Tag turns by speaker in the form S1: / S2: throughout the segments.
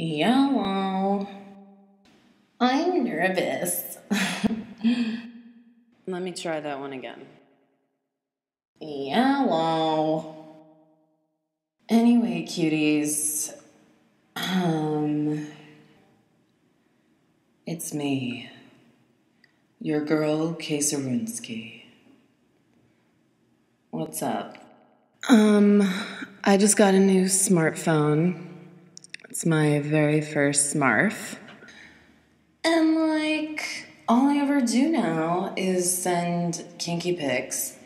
S1: Yellow. I'm nervous.
S2: Let me try that one again.
S1: Yellow. Anyway, cuties. Um. It's me. Your girl, Kaserinsky. What's up? Um, I just got a new smartphone. It's my very first smarf. And like, all I ever do now is send kinky pics.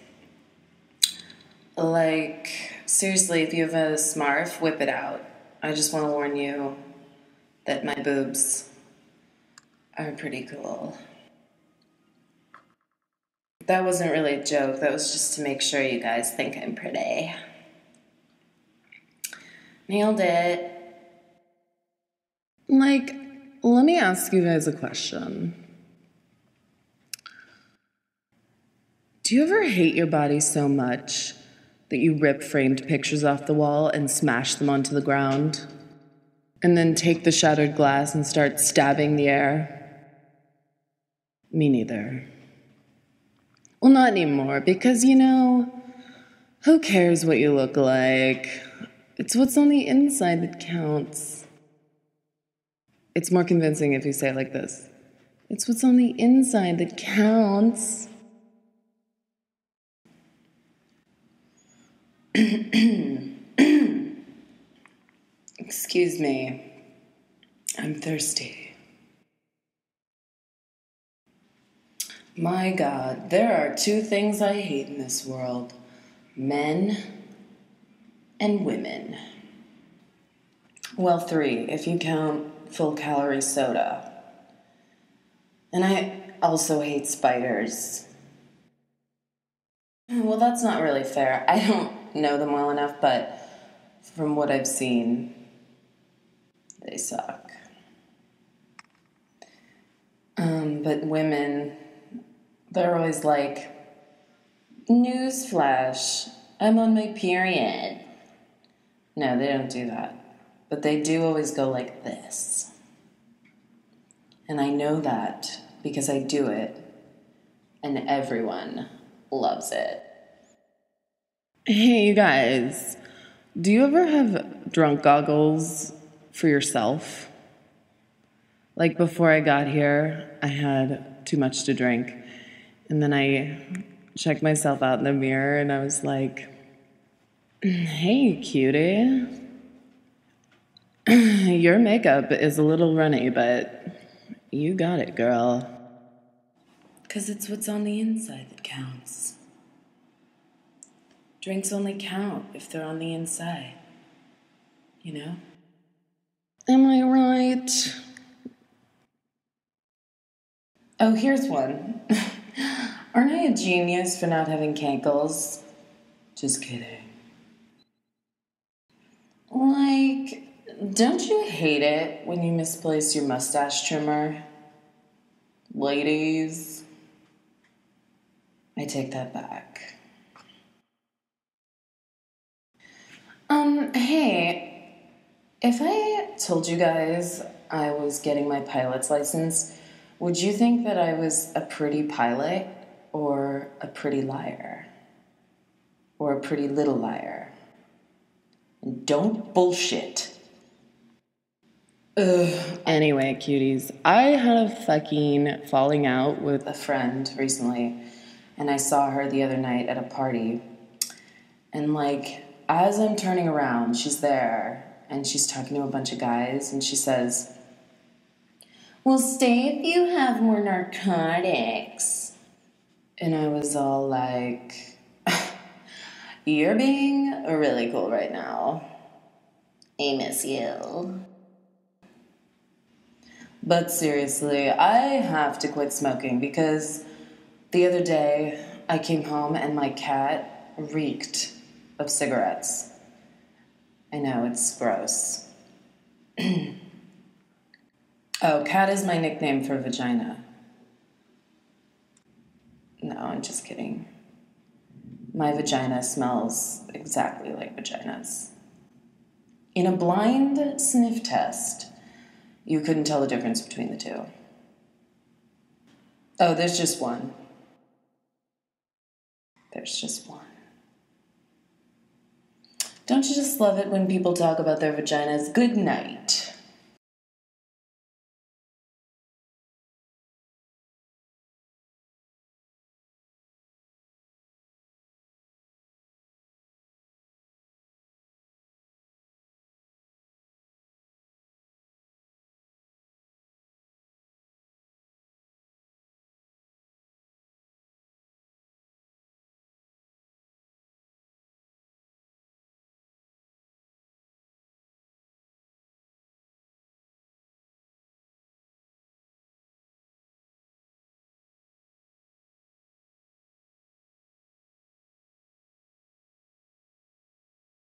S1: Like, seriously, if you have a smarf, whip it out. I just want to warn you that my boobs are pretty cool. That wasn't really a joke, that was just to make sure you guys think I'm pretty. Nailed it. Like, let me ask you guys a question. Do you ever hate your body so much that you rip framed pictures off the wall and smash them onto the ground? And then take the shattered glass and start stabbing the air? Me neither. Well, not anymore, because you know, who cares what you look like? It's what's on the inside that counts. It's more convincing if you say it like this it's what's on the inside that counts. Excuse me. I'm thirsty. My God, there are two things I hate in this world men and women. Well, three, if you count full calorie soda. And I also hate spiders. Well, that's not really fair. I don't know them well enough, but from what I've seen, they suck. Um, but women, they're always like, Newsflash, I'm on my period. No, they don't do that. But they do always go like this. And I know that because I do it, and everyone loves it. Hey, you guys, do you ever have drunk goggles for yourself? Like before I got here, I had too much to drink. And then I checked myself out in the mirror and I was like, mm, hey, cutie. Your makeup is a little runny, but you got it, girl. Because it's what's on the inside that counts. Drinks only count if they're on the inside. You know? Am I right? Oh, here's one. Aren't I a genius for not having cankles? Just kidding. Like, don't you hate it when you misplace your mustache trimmer? Ladies, I take that back. Um, hey, if I told you guys I was getting my pilot's license, would you think that I was a pretty pilot or a pretty liar? Or a pretty little liar? Don't bullshit. Ugh. Anyway, cuties, I had a fucking falling out with a friend recently, and I saw her the other night at a party. And, like, as I'm turning around, she's there, and she's talking to a bunch of guys, and she says, Well, stay if you have more narcotics. And I was all like, You're being really cool right now. I miss you. But seriously, I have to quit smoking because the other day I came home and my cat reeked of cigarettes. I know, it's gross. oh, cat is my nickname for vagina. No, I'm just kidding. My vagina smells exactly like vaginas. In a blind sniff test, You couldn't tell the difference between the two. Oh, there's just one. There's just one. Don't you just love it when people talk about their vaginas? Good night.